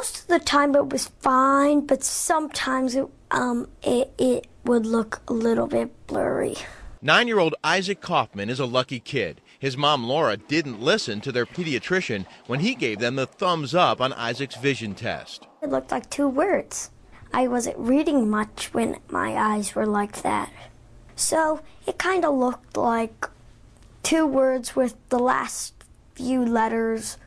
Most of the time it was fine, but sometimes it, um, it, it would look a little bit blurry. Nine year old Isaac Kaufman is a lucky kid. His mom Laura didn't listen to their pediatrician when he gave them the thumbs up on Isaac's vision test. It looked like two words. I wasn't reading much when my eyes were like that. So it kind of looked like two words with the last few letters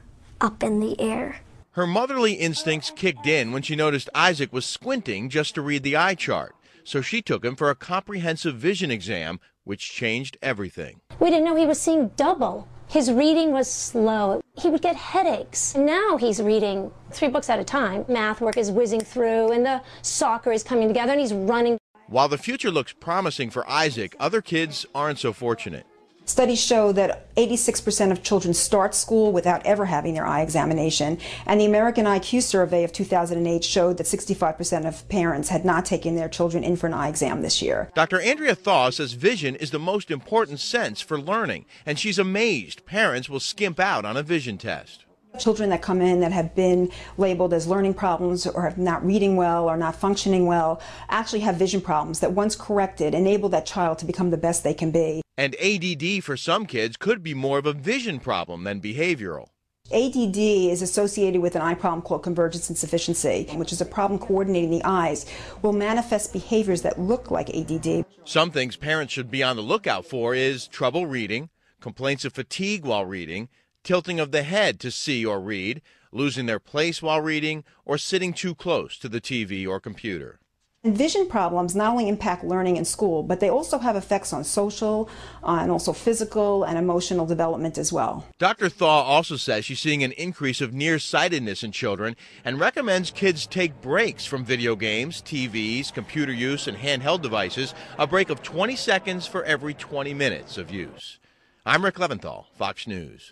up in the air. Her motherly instincts kicked in when she noticed Isaac was squinting just to read the eye chart. So she took him for a comprehensive vision exam which changed everything. We didn't know he was seeing double. His reading was slow. He would get headaches. And now he's reading three books at a time. Math work is whizzing through, and the soccer is coming together, and he's running. While the future looks promising for Isaac, other kids aren't so fortunate. Studies show that 86% of children start school without ever having their eye examination, and the American Eye-Q survey of 2008 showed that 65% of parents had not taken their children in for an eye exam this year. Dr. Andrea Thau says vision is the most important sense for learning, and she's amazed parents will skimp out on a vision test. Children that come in that have been labeled as learning problems or have not reading well or not functioning well actually have vision problems that once corrected enable that child to become the best they can be. And ADD for some kids could be more of a vision problem than behavioral. ADD is associated with an eye problem called convergence insufficiency, which is a problem coordinating the eyes, will manifest behaviors that look like ADD. Some things parents should be on the lookout for is trouble reading, complaints of fatigue while reading, tilting of the head to see or read, losing their place while reading, or sitting too close to the TV or computer. Vision problems not only impact learning in school, but they also have effects on social uh, and also physical and emotional development as well. Dr. Thau also says she's seeing an increase of nearsightedness in children and recommends kids take breaks from video games, TVs, computer use, and handheld devices, a break of 20 seconds for every 20 minutes of use. I'm Rick Leventhal, Fox News.